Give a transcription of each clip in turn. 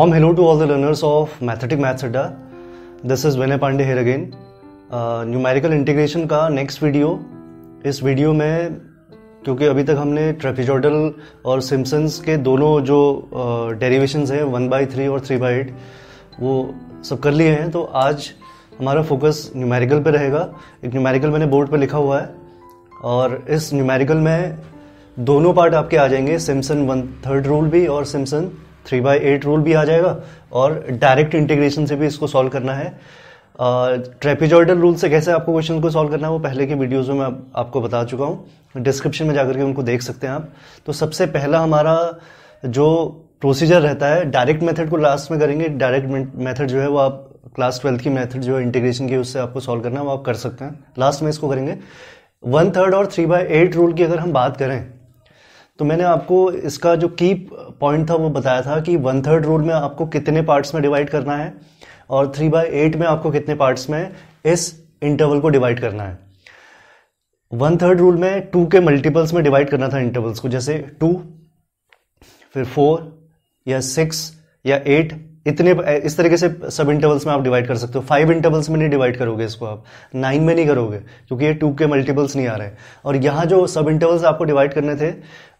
Warm hello to all the learners of Mathematic Maths Adda. This is Vinay Pandey here again. Numerical integration का next video इस video में क्योंकि अभी तक हमने ट्रेपिजोडल और सिम्पसन्स के दोनों जो डेरिवेशंस uh, हैं वन बाई थ्री और थ्री बाई एट वो सब कर लिए हैं। तो आज हमारा फोकस न्यूमेरिकल पे रहेगा। एक न्यूमेरिकल मैंने बोर्ड पे लिखा हुआ है। और इस न्यूमेरिकल में दोनों पार्ट आपके आ जाएँगे। सिम्सन वन थर्ड रूल भी और Simpson three by eight rule भी आ जाएगा और डायरेक्ट इंटीग्रेशन से भी इसको सॉल्व करना है। ट्रेपिजॉइडल रूल से कैसे आपको क्वेश्चन को सॉल्व करना है वो पहले के वीडियोज़ में मैं आपको बता चुका हूँ। डिस्क्रिप्शन में जाकर के उनको देख सकते हैं आप। तो सबसे पहला हमारा जो प्रोसीजर रहता है डायरेक्ट मेथड को लास्ट में करेंगे डायरेक्ट मेथड जो है वो आप क्लास ट्वेल्थ की मेथड जो है इंटीग्रेशन की उससे आपको सॉल्व करना है, वो आप कर सकते हैं। लास्ट में इसको करेंगे। वन थर्ड और थ्री बाई एट रूल की अगर हम बात करें तो मैंने आपको इसका जो की पॉइंट था वो बताया था कि वन थर्ड रूल में आपको कितने पार्ट्स में डिवाइड करना है और थ्री बाय एट में आपको कितने पार्ट्स में इस इंटरवल को डिवाइड करना है। वन थर्ड रूल में टू के मल्टीपल्स में डिवाइड करना था इंटरवल्स को, जैसे टू फिर फोर या सिक्स या एट इतने इस तरीके से सब इंटरवल्स में आप डिवाइड कर सकते हो। फाइव इंटरवल्स में नहीं डिवाइड करोगे इसको आप। नाइन में नहीं करोगे, क्योंकि ये टू के मल्टीपल्स नहीं आ रहे और यहाँ जो सब इंटरवल्स आपको डिवाइड करने थे,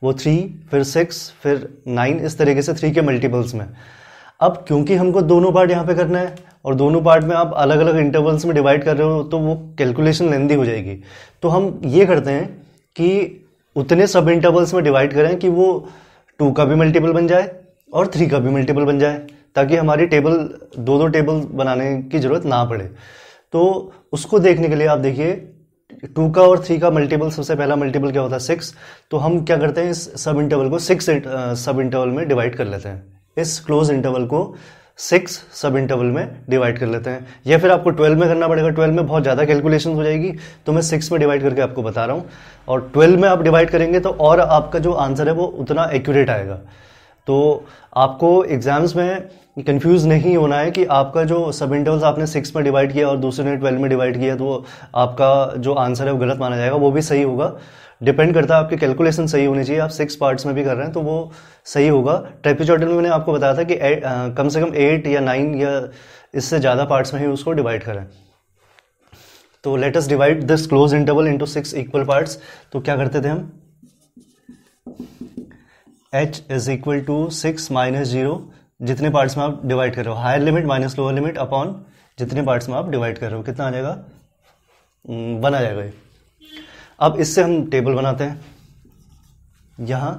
वो थ्री फिर सिक्स फिर नाइन इस तरीके से थ्री के मल्टीपल्स में। अब क्योंकि हमको दोनों पार्ट यहाँ पे करना है, और दोनों पार्ट में आप अलग अलग इंटरवल्स में डिवाइड कर रहे हो तो वो कैलकुलेशन लेंदी हो जाएगी। तो हम ये करते हैं कि उतने सब इंटरवल्स में डिवाइड करें कि वो टू का भी मल्टीपल बन जाए और थ्री का भी मल्टीपल बन जाए। ताकि हमारी टेबल दो दो टेबल बनाने की ज़रूरत ना पड़े। तो उसको देखने के लिए आप देखिए, टू का और थ्री का मल्टीपल सबसे पहला मल्टीपल क्या होता है? सिक्स तो हम क्या करते हैं, इस सब इंटरवल को सिक्स सब इंटरवल में डिवाइड कर लेते हैं। इस क्लोज इंटरवल को सिक्स सब इंटरवल में डिवाइड कर लेते हैं। या फिर आपको ट्वेल्व में करना पड़ेगा। ट्वेल्व में बहुत ज़्यादा कैलकुलेशन हो जाएगी। तो मैं सिक्स में डिवाइड करके आपको बता रहा हूँ। और ट्वेल्व में आप डिवाइड करेंगे तो और आपका जो आंसर है वो उतना एक्यूरेट आएगा। तो आपको एग्ज़ाम्स में कंफ्यूज नहीं होना है कि आपका जो सब इंटरवल्स आपने सिक्स में डिवाइड किया और दूसरे ने ट्वेल्व में डिवाइड किया तो आपका जो आंसर है वो गलत माना जाएगा वो भी सही होगा। डिपेंड करता है आपके कैलकुलेशन सही होनी चाहिए आप सिक्स पार्ट्स में भी कर रहे हैं तो वो सही होगा। ट्रेपिजॉर्डल में मैंने आपको बताया था कि ए, आ, कम से कम एट या नाइन या इससे ज़्यादा पार्ट्स में ही उसको डिवाइड करें। तो let us divide this close interval into six equal parts तो क्या करते थे हम? H is equal to six minus zero जितने पार्ट्स में आप डिवाइड कर रहे हो। Higher limit minus lower limit upon जितने पार्ट्स में आप डिवाइड कर रहे हो। कितना आ जाएगा? वन hmm, आ जाएगा ये। अब इससे हम टेबल बनाते हैं। यहाँ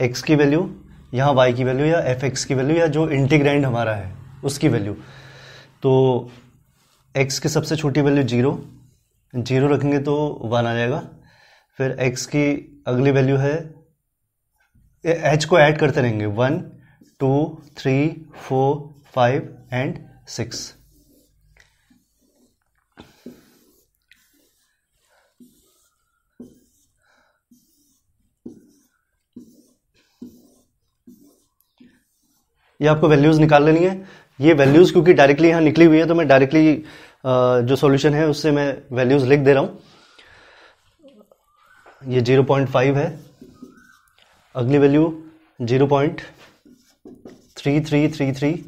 x की वैल्यू यहाँ y की वैल्यू या एफ़ एक्स की वैल्यू या जो इंटीग्रेंड हमारा है उसकी वैल्यू तो x की सबसे छोटी वैल्यू ज़ीरो ज़ीरो रखेंगे तो वन आ जाएगा। फिर x की अगली वैल्यू है h को ऐड करते रहेंगे। One two three four five and six ये आपको वैल्यूज़ निकाल लेनी है। ये वैल्यूज़ क्योंकि डायरेक्टली यहाँ निकली हुई है तो मैं डायरेक्टली जो सॉल्यूशन है, उससे मैं वैल्यूज़ लिख दे रहा हूँ। ये 0.5 है। अगली वैल्यू 0.3333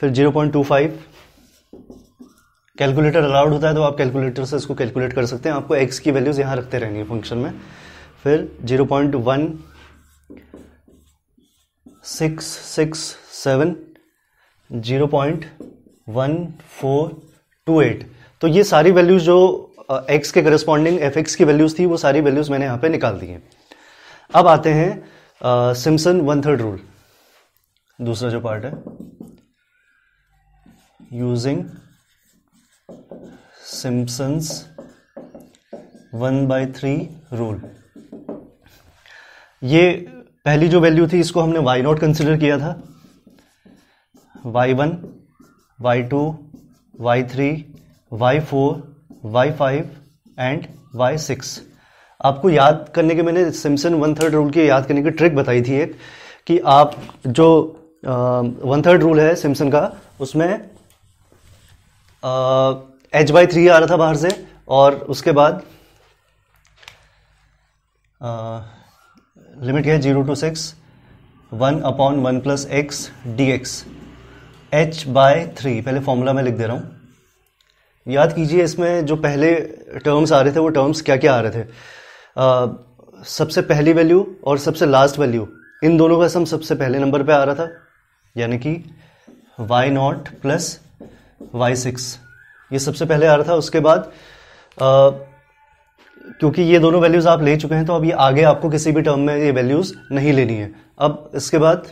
फिर 0.25 कैलकुलेटर अलाउड होता है तो आप कैलकुलेटर से इसको कैलकुलेट कर सकते हैं। आपको एक्स की वैल्यूज़ यहाँ रखते रहेंगे फ़ंक्शन में। फिर 0.1 six six seven zero point one four two eight तो ये सारी वैल्यूज़ जो एक्स के करस्पॉन्डिंग एफ़ एक्स की वैल्यूज़ थी, वो सारी वैल्यूज़ मैंने यहाँ पे निकाल दी हैं। अब आते हैं सिम्सन वन थर्ड रूल दूसरा जो पार्ट है using Simpson's one by three rule ये पहली जो वैल्यू थी, इसको हमने वाई नॉट कंसिडर किया था। Y one Y two Y three Y four Y five and Y six आपको याद करने के, मैंने सिम्सन वन थर्ड रूल की याद करने की ट्रिक बताई थी एक, कि आप जो वन थर्ड रूल है सिम्सन का, उसमें एच बाई थ्री आ रहा था बाहर से, और उसके बाद लिमिट क्या है zero to six one upon one plus X D X H by three पहले फॉर्मूला में लिख दे रहा हूँ। याद कीजिए इसमें जो पहले टर्म्स आ रहे थे, वो टर्म्स क्या क्या आ रहे थे? सबसे पहली वैल्यू और सबसे लास्ट वैल्यू इन दोनों का सम सबसे पहले नंबर पे आ रहा था यानी कि Y not plus Y six ये सबसे पहले आ रहा था उसके बाद आ, क्योंकि ये दोनों वैल्यूज़ आप ले चुके हैं तो अब ये आगे आपको किसी भी टर्म में ये वैल्यूज़ नहीं लेनी है। अब इसके बाद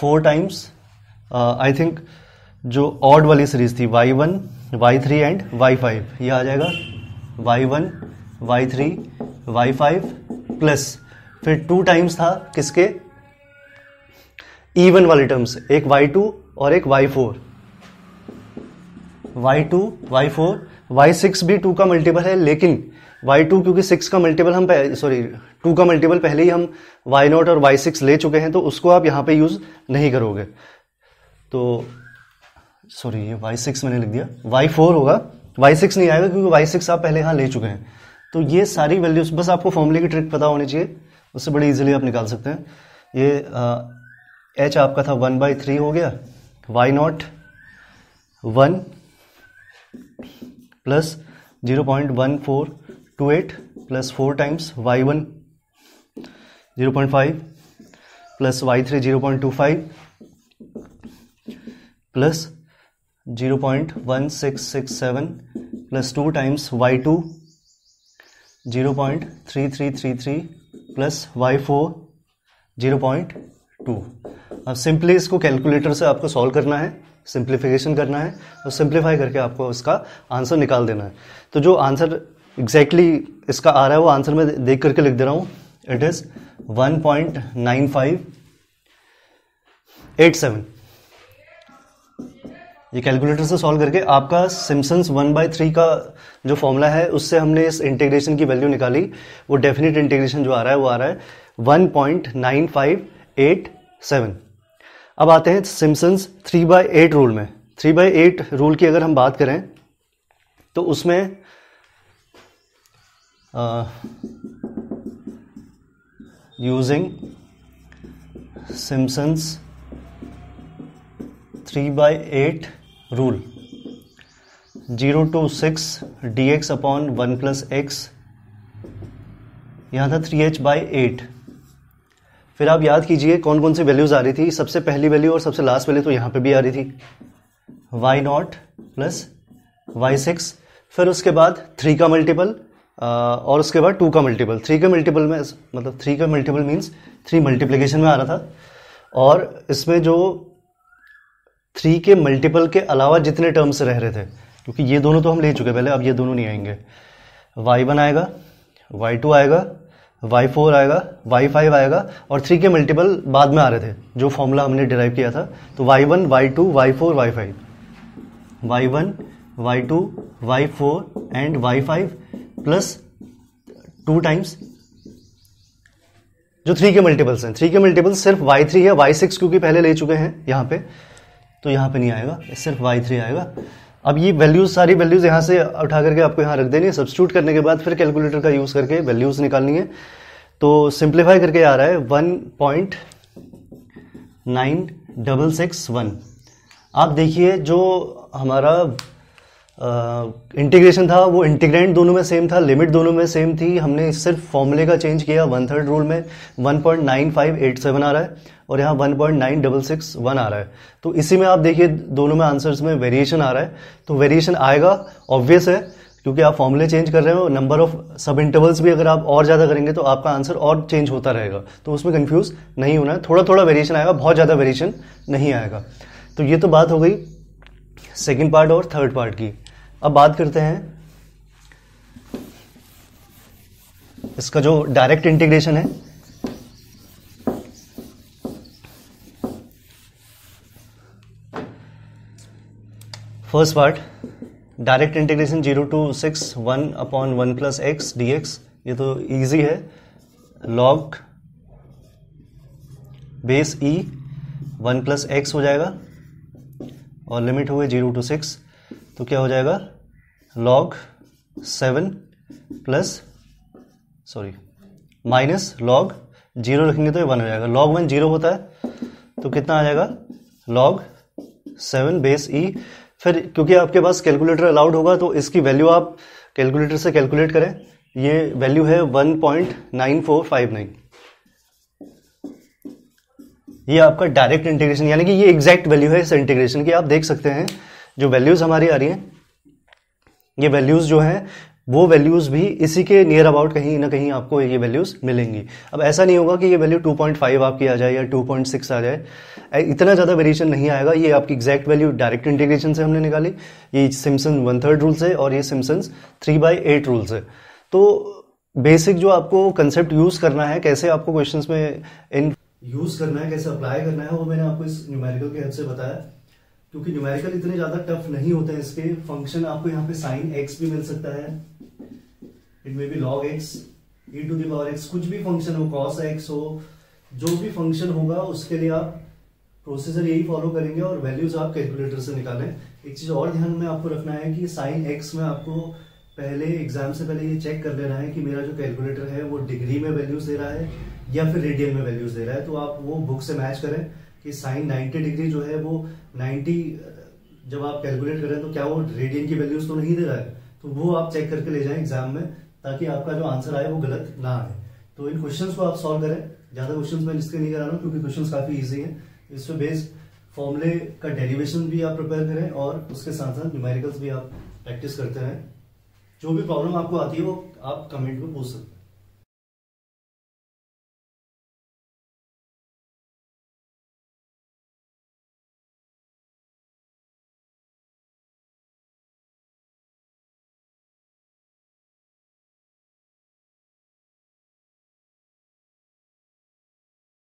फोर टाइम्स आई थिंक जो ऑड वाली सीरीज़ थी Y one Y three and Y five ये आ जाएगा Y one Y three Y five plus फिर टू टाइम्स था किसके? इवन वाले टर्म्स एक वाई टू और एक Y four Y two Y four Y six भी टू का मल्टीपल है, लेकिन वाई टू क्योंकि सिक्स का मल्टीपल हम सॉरी टू का मल्टीपल पहले ही हम वाई नॉट और वाई सिक्स ले चुके हैं तो उसको आप यहाँ पे यूज़ नहीं करोगे। तो सॉरी ये वाई सिक्स मैंने लिख दिया। वाई फोर होगा। वाई सिक्स नहीं आएगा क्योंकि वाई सिक्स आप पहले यहाँ ले चुके हैं। तो ये सारी वैल्यूज़ बस आपको फॉर्मूले की ट्रिक पता होनी चाहिए, उससे बड़ी इजीली आप निकाल सकते हैं। ये एच आपका था वन बाई थ्री हो गया Y not one plus zero point one four two eight plus four times Y one zero point five plus Y three zero point two five plus zero point one six six seven plus two times Y two zero point three three three three plus Y four zero point two. अब simply इसको calculator से आपको solve करना है, simplification करना है और simplify करके आपको उसका आंसर निकाल देना है। तो जो आंसर एग्जैक्टली exactly इसका आ रहा है, वो आंसर मैं देख करके लिख दे रहा हूँ। It is one point nine five eight seven ये कैलकुलेटर से सॉल्व करके आपका सिम्सन्स वन बाई थ्री का जो फॉर्मूला है, उससे हमने इस इंटीग्रेशन की वैल्यू निकाली। वो डेफिनेट इंटीग्रेशन जो आ रहा है, वो आ रहा है one point nine five eight seven अब आते हैं Simpson's three by eight rule में। थ्री बाई एट रूल की अगर हम बात करें तो उसमें using Simpson's three by eight rule zero to six D X upon one plus X यहाँ था थ्री एच बाई एट फिर आप याद कीजिए कौन कौन सी वैल्यूज़ आ रही थी। सबसे पहली वैल्यू और सबसे लास्ट वैल्यू तो यहाँ पे भी आ रही थी। Y not plus Y six फिर उसके बाद थ्री का मल्टीपल और उसके बाद टू का मल्टीपल थ्री के मल्टीपल में मतलब थ्री का मल्टीपल मीन्स थ्री मल्टीप्लीकेशन में आ रहा था। और इसमें जो थ्री के मल्टीपल के अलावा जितने टर्म्स रह रहे थे, क्योंकि ये दोनों तो हम ले चुके पहले अब ये दोनों नहीं आएँगे। वाई वन आएगा वाई टू आएगा वाई फोर आएगा वाई फाइव आएगा और थ्री के मल्टीपल बाद में आ रहे थे, जो फॉर्मूला हमने डिराइव किया था। तो Y one Y two Y four Y five Y one Y two Y four and Y five plus two times जो थ्री के मल्टीपल्स हैं। थ्री के मल्टीपल्स सिर्फ़ वाई थ्री है वाई सिक्स क्योंकि पहले ले चुके हैं यहाँ पे। तो यहाँ पे नहीं आएगा, सिर्फ़ वाई थ्री आएगा। अब ये वैल्यूज़ सारी वैल्यूज़ यहाँ से उठा करके आपको यहाँ रख देनी है। सब्सिट्यूट करने के बाद फिर कैलकुलेटर का यूज़ करके वैल्यूज़ निकालनी है। तो सिंप्लीफाई करके आ रहा है one point nine double six one आप देखिए जो हमारा इंटीग्रेशन था, वो इंटीग्रेंट दोनों में सेम था लिमिट दोनों में सेम थी। हमने सिर्फ़ फॉर्मूले का चेंज किया वन थर्ड रूल में। One point nine five eight seven आ रहा है और यहाँ one point nine double six one आ रहा है। तो इसी में आप देखिए, दोनों में आंसर्स में वेरिएशन आ रहा है। तो वेरिएशन आएगा ऑब्वियस है, क्योंकि आप फॉर्मूले चेंज कर रहे हो। नंबर ऑफ़ सब इंटरवल्स भी अगर आप और ज़्यादा करेंगे तो आपका आंसर और चेंज होता रहेगा। तो उसमें कन्फ्यूज़ नहीं होना है। थोड़ा थोड़ा वेरिएशन आएगा, बहुत ज़्यादा वेरिएशन नहीं आएगा। तो ये तो बात हो गई सेकेंड पार्ट और थर्ड पार्ट की। अब बात करते हैं। इसका जो डायरेक्ट इंटीग्रेशन है। First part direct integration zero to six one upon one plus x d x ये तो इजी है। Log base e one plus x हो जाएगा। और लिमिट हुए ज़ीरो टू सिक्स तो क्या हो जाएगा? Log seven plus sorry minus log zero रखेंगे तो ये वन हो जाएगा। लॉग वन ज़ीरो होता है तो कितना आ जाएगा? लॉग सेवन बेस ई फिर क्योंकि आपके पास कैलकुलेटर अलाउड होगा तो इसकी वैल्यू आप कैलकुलेटर से कैलकुलेट करें। ये वैल्यू है one point nine four five nine ये आपका डायरेक्ट इंटीग्रेशन यानी कि ये एग्जैक्ट वैल्यू है इस इंटीग्रेशन की। आप देख सकते हैं जो वैल्यूज़ हमारी आ रही हैं, ये वैल्यूज़ जो हैं, वो वैल्यूज़ भी इसी के नियर अबाउट कहीं ना कहीं आपको ये वैल्यूज़ मिलेंगी। अब ऐसा नहीं होगा कि ये वैल्यू 2.5 आपकी आ जाए या 2.6 आ जाए। इतना ज़्यादा वेरिएशन नहीं आएगा। ये आपकी एग्जैक्ट वैल्यू डायरेक्ट इंटीग्रेशन से हमने निकाली। ये सिम्सन वन थर्ड रूल से और ये Simpson three by eight rule से। तो बेसिक जो आपको कंसेप्ट यूज़ करना है, कैसे आपको क्वेश्चन में इन यूज़ करना है, कैसे अप्लाई करना है, वो मैंने आपको इस न्यूमेरिकल के हेल्प से बताया। क्योंकि न्यूमेरिकल इतने ज़्यादा टफ नहीं होते हैं इसके। फ़ंक्शन आपको यहाँ पे साइन एक्स भी मिल सकता है। It may be log x e to the power x कुछ भी फ़ंक्शन हो कॉस एक्स हो, जो भी फ़ंक्शन होगा, उसके लिए आप प्रोसीजर यही फॉलो करेंगे और वैल्यूज़ आप कैलकुलेटर से निकालें। एक चीज़ और ध्यान में आपको रखना है कि साइन एक्स में आपको पहले एग्ज़ाम से पहले ये चेक कर लेना है कि मेरा जो कैलकुलेटर है, वो डिग्री में वैल्यूज़ दे रहा है या फिर रेडियन में वैल्यूज़ दे रहा है। तो आप वो बुक से मैच करें। कि साइन 90 डिग्री जो है वो 90 जब आप कैलकुलेट करें तो क्या वो रेडियन की वैल्यूज़ तो नहीं दे रहा है? तो वो आप चेक करके ले जाएँ एग्ज़ाम में, ताकि आपका जो आंसर आए वो गलत ना आए। तो इन क्वेश्चंस को आप सॉल्व करें। ज़्यादा क्वेश्चंस मैं इसलिए नहीं करा रहा हूँ क्योंकि क्वेश्चंस काफ़ी इजी हैं। इस पे बेस्ड फॉर्मुले का डेरिवेशन भी आप प्रिपेयर करें और उसके साथ साथ न्यूमेरिकल्स भी आप प्रैक्टिस करते हैं जो भी प्रॉब्लम आपको आती है वो आप कमेंट में पूछ सकते हैं।